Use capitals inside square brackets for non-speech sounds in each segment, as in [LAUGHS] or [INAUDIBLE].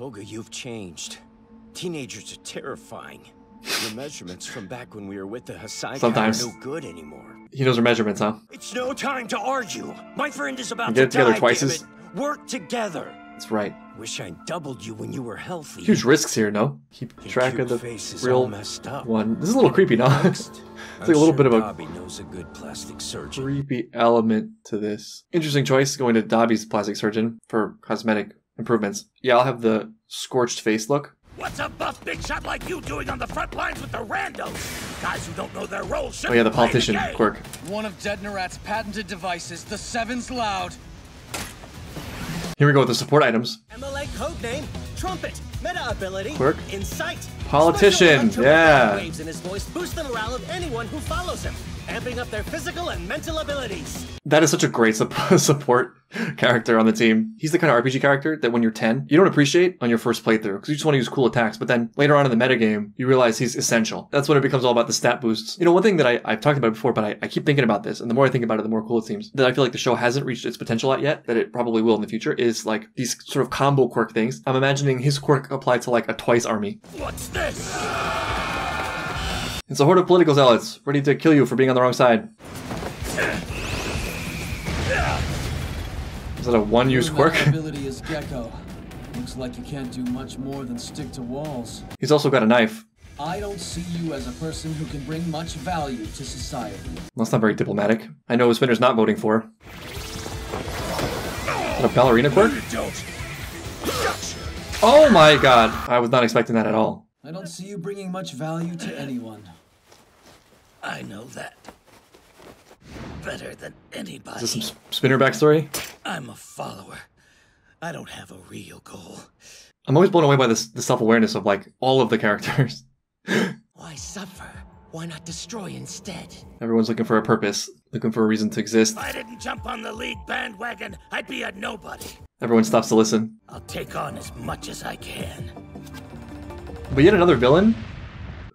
Toga, you've changed. Teenagers are terrifying. Your measurements from back when we were with the Hasai Sometimes. are no good anymore. He knows her measurements, huh? It's no time to argue. My friend is about Get to together die. twice damn as- it. Work together. That's right. Wish I doubled you when you were healthy. Huge risks here, no? Keep Your track of the face is real messed up. one. This is a little creepy, no? [LAUGHS] It's like a little sure bit of a Dabi knows a good plastic surgeon. creepy element to this. Interesting choice going to Dabi's plastic surgeon for cosmetic improvements. Yeah, I'll have the scorched face look. What's a buff big shot like you doing on the front lines with the randos? Guys who don't know their role should Oh yeah, the politician game. quirk. One of Detnerat's patented devices, the Seven's Loud. Here we go with the support items. MLA codename Trumpet. Meta ability Quirk. Incite. Politician, yeah. Waves in his voice boost the morale of anyone who follows him, amping up their physical and mental abilities. That is such a great sup- [LAUGHS] support character on the team. He's the kind of RPG character that when you're 10, you don't appreciate on your first playthrough because you just want to use cool attacks. But then later on in the metagame, you realize he's essential. That's when it becomes all about the stat boosts. You know, one thing that I, I've talked about before, but I, I keep thinking about this, and the more I think about it, the more cool it seems, that I feel like the show hasn't reached its potential yet, that it probably will in the future, is like these sort of combo quirk things. I'm imagining his quirk applied to like a twice army. What's this? It's a horde of political zealots ready to kill you for being on the wrong side. Is that a one-use quirk? ability is Gecko. Looks like you can't do much more than stick to walls. He's also got a knife. I don't see you as a person who can bring much value to society. That's not very diplomatic. I know Spinner's not voting for. Is that a ballerina quirk? Oh my god! I was not expecting that at all. I don't see you bringing much value to anyone. I know that. Better than anybody. Is this some Spinner backstory? I'm a follower. I don't have a real goal. I'm always blown away by this the self-awareness of like all of the characters. [LAUGHS] Why suffer? Why not destroy instead? Everyone's looking for a purpose, looking for a reason to exist. If I didn't jump on the league bandwagon, I'd be a nobody. Everyone stops to listen. I'll take on as much as I can. But yet another villain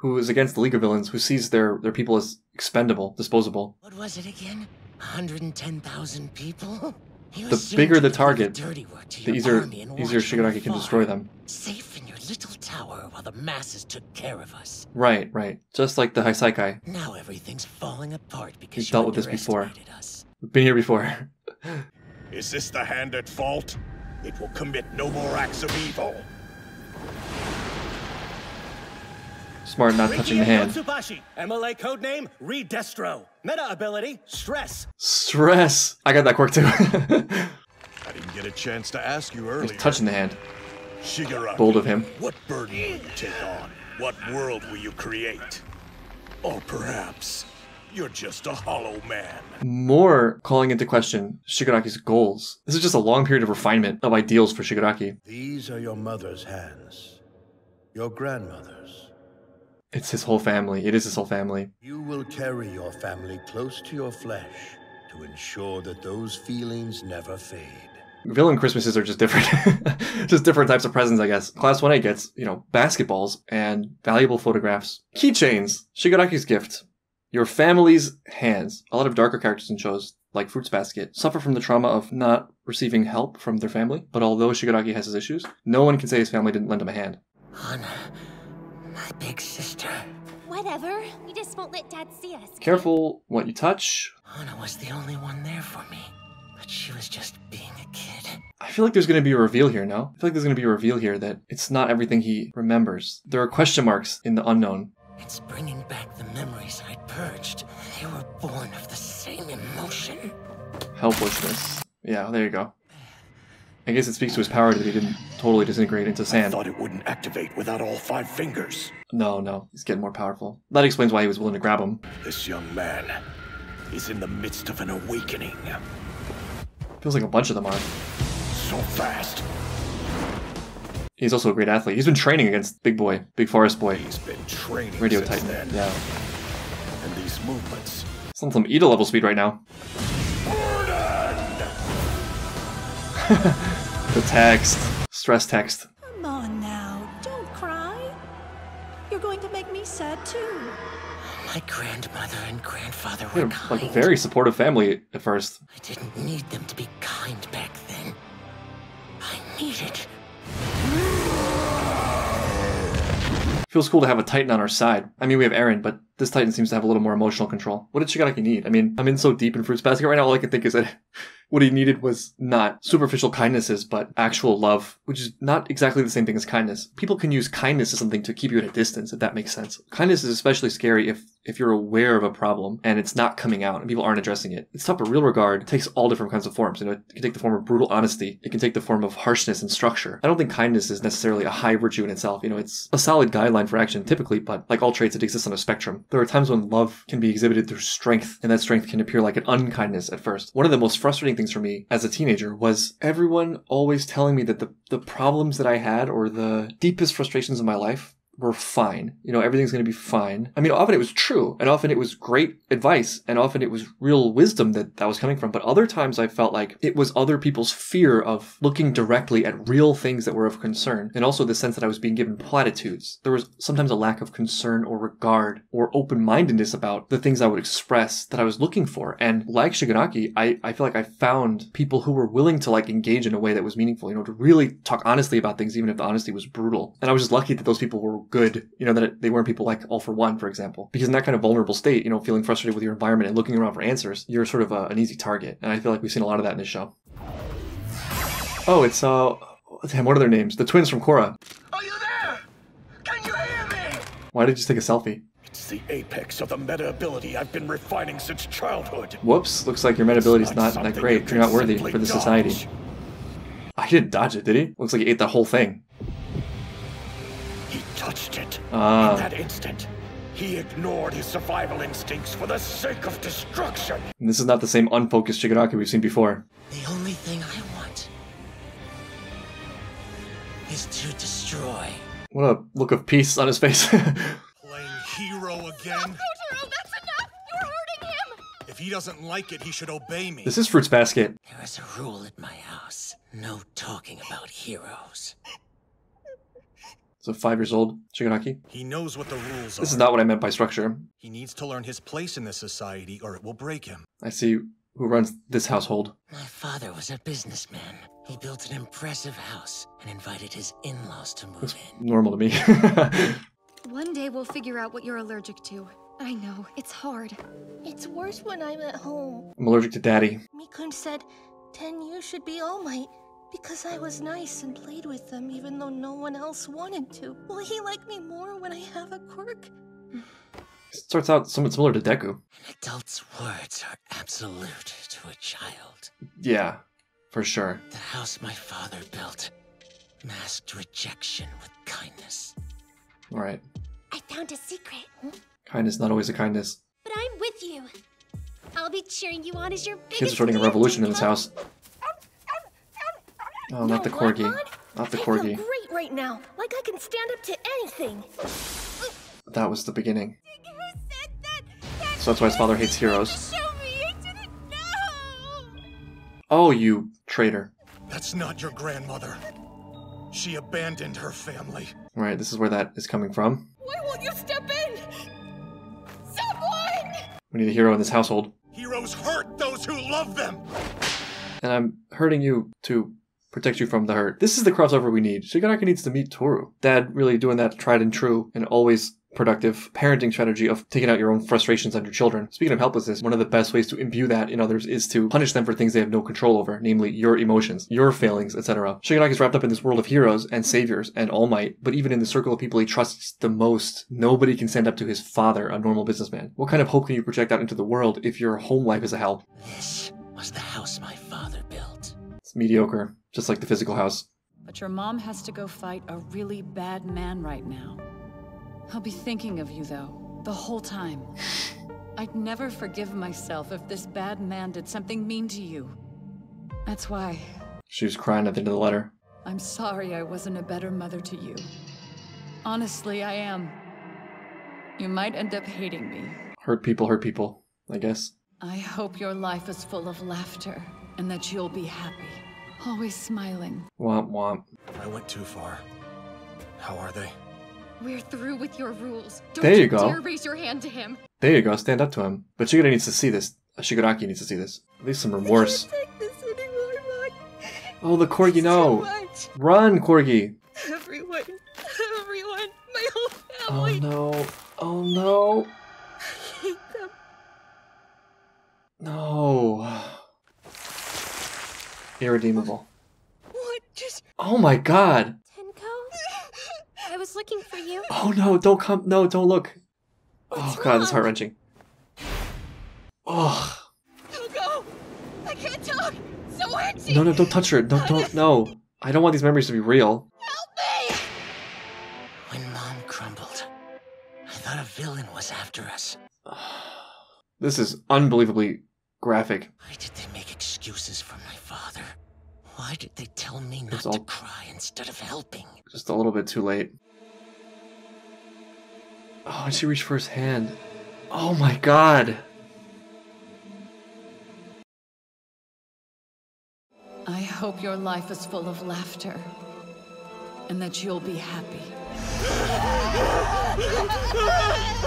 who is against the League of Villains, who sees their, their people as expendable, disposable. What was it again? 110,000 people? [LAUGHS] You The bigger the could leave target, dirty work to The easier, army easier Shigaraki can destroy them. Safe in your little tower while the masses took care of us. Right, right. Just like the Hassaikai. Now everything's falling apart because We've you dealt with this before. underestimated us. We've been here before. [LAUGHS] Is this the hand at fault? It will commit no more acts of evil. Smart not touching the hand. Yotsubashi. MLA codename Redestro. Meta ability Stress. Stress! I got that quirk too. [LAUGHS] I didn't get a chance to ask you earlier. Just touching the hand. Shigaraki, Bold of him. What burden will you take on? What world will you create? Or perhaps you're just a hollow man. More calling into question Shigaraki's goals. This is just a long period of refinement of ideals for Shigaraki. These are your mother's hands, your grandmother's. It's his whole family. It is his whole family. You will carry your family close to your flesh to ensure that those feelings never fade. Villain Christmases are just different. [LAUGHS] just different types of presents, I guess. Class 1A gets, you know, basketballs and valuable photographs. Keychains. Shigaraki's gift. Your family's hands. A lot of darker characters in shows, like Fruits Basket, suffer from the trauma of not receiving help from their family. But although Shigaraki has his issues, no one can say his family didn't lend him a hand. Hana, my big sister. Whatever. We just won't let Dad see us. Careful what you touch. Hana was the only one there for me. But she was just being a kid. I feel like there's going to be a reveal here, no? I feel like there's going to be a reveal here that it's not everything he remembers. There are question marks in the unknown. It's bringing back the memories I'd purged. They were born of the same emotion. Helplessness. Yeah, there you go. I guess it speaks to his power that he didn't totally disintegrate into sand. I thought it wouldn't activate without all five fingers. No, no, he's getting more powerful. That explains why he was willing to grab him. This young man is in the midst of an awakening. Feels like a bunch of them are. So fast. He's also a great athlete. He's been training against Big Boy, Big Forest Boy, He's been training Radio Titan. then. Yeah. And these movements. He's on some Iida level speed right now. [LAUGHS] The text. Stress text. Come on now, don't cry. You're going to make me sad too. My grandmother and grandfather were They're, kind. Like a very supportive family at first. I didn't need them to be kind back then. I needed. Feels cool to have a Titan on our side. I mean, we have Eren, but this Titan seems to have a little more emotional control. What did Shigaraki need? I mean, I'm in so deep in Fruits Basket right now, all I can think is that [LAUGHS] what he needed was not superficial kindnesses, but actual love, which is not exactly the same thing as kindness. People can use kindness as something to keep you at a distance, if that makes sense. Kindness is especially scary if if you're aware of a problem and it's not coming out and people aren't addressing it. It's tough, but real regard takes all different kinds of forms. You know, it can take the form of brutal honesty. It can take the form of harshness and structure. I don't think kindness is necessarily a high virtue in itself. You know, it's a solid guideline for action typically, but like all traits, it exists on a spectrum. There are times when love can be exhibited through strength, and that strength can appear like an unkindness at first. One of the most frustrating things for me as a teenager was everyone always telling me that the, the problems that I had or the deepest frustrations of my life were fine. You know, everything's going to be fine. I mean, often it was true, and often it was great advice, and often it was real wisdom that that was coming from. But other times I felt like it was other people's fear of looking directly at real things that were of concern, and also the sense that I was being given platitudes. There was sometimes a lack of concern or regard or open mindedness about the things I would express that I was looking for. And like Shigaraki, I, I feel like I found people who were willing to like engage in a way that was meaningful, you know, to really talk honestly about things, even if the honesty was brutal. And I was just lucky that those people were good, you know, that it, they weren't people like All for One, for example. Because in that kind of vulnerable state, you know, feeling frustrated with your environment and looking around for answers, you're sort of a, an easy target. And I feel like we've seen a lot of that in this show. Oh, it's, uh, damn, what are their names? The twins from Korra. Are you there? Can you hear me? Why did you just take a selfie? It's the apex of the meta ability I've been refining since childhood. Whoops, looks like your meta ability's It's not that great. you You're not worthy for dodge. society. He didn't dodge it, did he? Looks like he ate the whole thing. He touched it. Ah. In that instant, he ignored his survival instincts for the sake of destruction. And this is not the same unfocused Shigaraki we've seen before. The only thing I want is to destroy. What a look of peace on his face. [LAUGHS] Playing hero again? Kotaro, that's enough! You're hurting him! If he doesn't like it, he should obey me. this is Fruits Basket. There is a rule at my house. No talking about heroes. So five years old, Shigaraki. He knows what the rules are. This is not what I meant by structure. He needs to learn his place in this society or it will break him. I see who runs this household. My father was a businessman. He built an impressive house and invited his in-laws to move in. Normal to me. [LAUGHS] One day we'll figure out what you're allergic to. I know, it's hard. It's worse when I'm at home. I'm allergic to daddy. Mikun said, Tenyu should be All Might because I was nice and played with them even though no one else wanted to. Will he like me more when I have a quirk? Starts out somewhat similar to Deku. An adult's words are absolute to a child. Yeah, for sure. The house my father built masked rejection with kindness. All right. I found a secret, Kindness, not always a kindness. but I'm with you. I'll be cheering you on as your biggest Kids are starting a revolution in this Jacob. house. Oh, not the corgi. Not the I feel corgi. great right now, like I can stand up to anything. That was the beginning. So that's why his father hates heroes. Show me I didn't know! Oh, you traitor. That's not your grandmother. She abandoned her family. Right, this is where that is coming from. Why won't you step in? Someone! We need a hero in this household. Heroes hurt those who love them. And I'm hurting you to protect you from the hurt. This is the crossover we need. Shigaraki needs to meet Toru. Dad really doing that tried and true and always productive parenting strategy of taking out your own frustrations on your children. Speaking of helplessness, one of the best ways to imbue that in others is to punish them for things they have no control over, namely your emotions, your failings, etc. Shigaraki is wrapped up in this world of heroes and saviors and all might, but even in the circle of people he trusts the most, nobody can stand up to his father, a normal businessman. What kind of hope can you project out into the world if your home life is a hell? This was the house my father built. It's mediocre, just like the physical house. But your mom has to go fight a really bad man right now. I'll be thinking of you, though, the whole time. [SIGHS] I'd never forgive myself if this bad man did something mean to you. That's why She was crying at the end of the letter. I'm sorry I wasn't a better mother to you. Honestly, I am. You might end up hating me. Hurt people hurt people, I guess. I hope your life is full of laughter and that you'll be happy. Always smiling. Womp womp. I went too far. How are they? We're through with your rules. Don't There you go. dare raise your hand to him. There you go, stand up to him. But Shigura needs to see this. Shigaraki needs to see this. At least some remorse. Take this anymore, Run. Oh, the corgi, no! Too. Run, corgi! Everyone, everyone, my whole oh, family. Oh no. Oh no. I hate them. No. Irredeemable. What? Just Oh my god. Tenko? I was looking for you. Oh no, don't come. No, don't look. Oh What's god, that's wrong? heart wrenching. Oh. don't go. I can't talk. So itchy. No, no, don't touch her. Don't, don't, no. I don't want these memories to be real. Help me. When Mom crumbled, I thought a villain was after us. [SIGHS] This is unbelievably graphic. Why did they make excuses for my father? Why did they tell me not It's to cry instead of helping? Just a little bit too late. Oh, and she reached for his hand. Oh my god. I hope your life is full of laughter and that you'll be happy.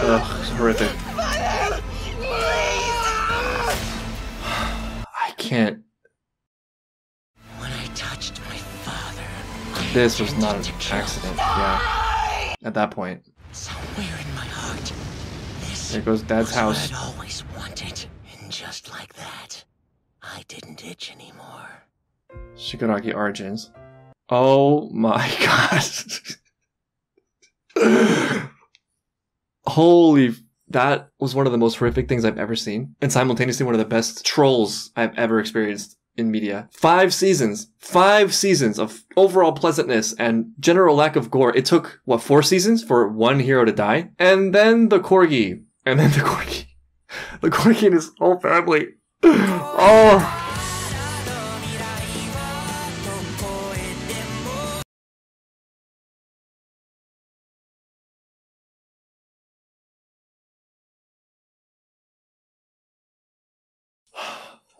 Ugh, it's horrific. I can't. When I touched my father, This was not an accident. Yeah. At that point. somewhere in my heart, this There goes Dad's was house. I'd always wanted. And just like that, I didn't itch anymore. Shigaraki Origins. Oh my [LAUGHS] god. [LAUGHS] Holy. That was one of the most horrific things I've ever seen. And simultaneously one of the best trolls I've ever experienced in media. Five seasons. Five seasons of overall pleasantness and general lack of gore. It took, what, four seasons for one hero to die? And then the Corgi. And then the Corgi. [LAUGHS] The Corgi and his whole family. [LAUGHS] Oh.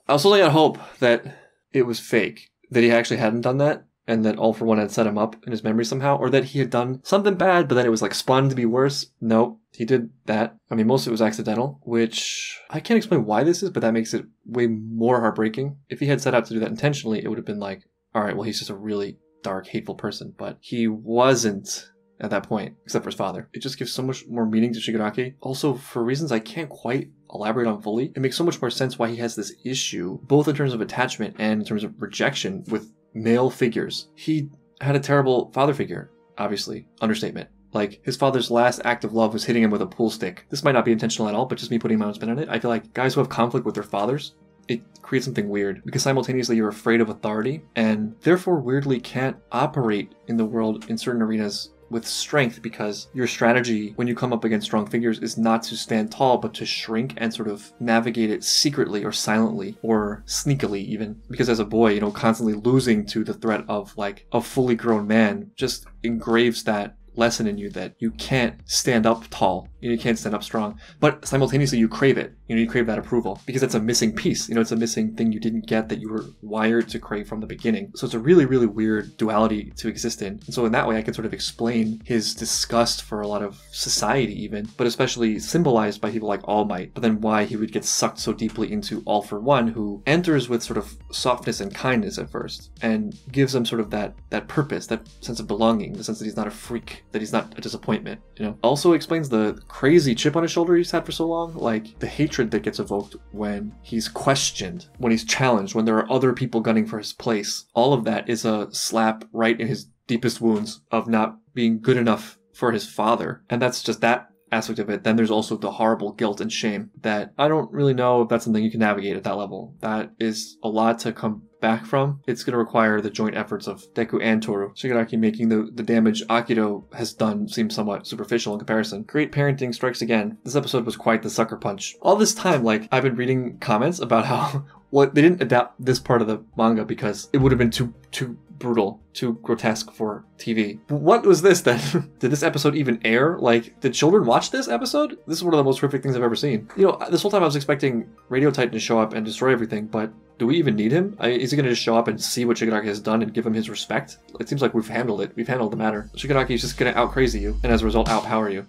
I was holding out hope that it was fake, that he actually hadn't done that, and that All for One had set him up in his memory somehow, or that he had done something bad, but then it was like spun to be worse. Nope, he did that. I mean, most of it was accidental, which I can't explain why this is, but that makes it way more heartbreaking. If he had set out to do that intentionally, it would have been like, all right, well, he's just a really dark, hateful person, but he wasn't at that point, except for his father. It just gives so much more meaning to Shigaraki. Also, for reasons I can't quite elaborate on fully, it makes so much more sense why he has this issue, both in terms of attachment and in terms of rejection with male figures. He had a terrible father figure, obviously. Understatement. Like, his father's last act of love was hitting him with a pool stick. This might not be intentional at all, but just me putting my own spin on it. I feel like guys who have conflict with their fathers, it creates something weird because simultaneously you're afraid of authority and therefore weirdly can't operate in the world in certain arenas with strength because your strategy when you come up against strong figures is not to stand tall but to shrink and sort of navigate it secretly or silently or sneakily even. Because as a boy you know constantly losing to the threat of like a fully grown man just engraves that lesson in you that you can't stand up tall, you, can't stand up strong, but simultaneously you crave it. You know, you crave that approval because it's a missing piece. You know, it's a missing thing you didn't get that you were wired to crave from the beginning. So it's a really, really weird duality to exist in. And so in that way, I can sort of explain his disgust for a lot of society, even, but especially symbolized by people like All Might. But then why he would get sucked so deeply into All for One, who enters with sort of softness and kindness at first, and gives him sort of that that purpose, that sense of belonging, the sense that he's not a freak that he's not a disappointment, you know. Also explains the crazy chip on his shoulder he's had for so long, like the hatred that gets evoked when he's questioned, when he's challenged, when there are other people gunning for his place. All of that is a slap right in his deepest wounds of not being good enough for his father. And that's just that aspect of it. Then there's also the horrible guilt and shame that I don't really know if that's something you can navigate at that level. That is a lot to come back from. It's going to require the joint efforts of Deku and Toru. Shigaraki making the, the damage Akito has done seem somewhat superficial in comparison. Great parenting strikes again. This episode was quite the sucker punch. All this time, like, I've been reading comments about how [LAUGHS] what they didn't adapt this part of the manga because it would have been too too brutal, too grotesque for TV. What was this then? [LAUGHS] did this episode even air? Like, did children watch this episode? This is one of the most horrific things I've ever seen. You know, this whole time I was expecting Radio Titan to show up and destroy everything, but do we even need him? I, is he going to just show up and see what Shigaraki has done and give him his respect? It seems like we've handled it. We've handled the matter. Shigaraki is just going to out crazy you, and as a result, outpower you.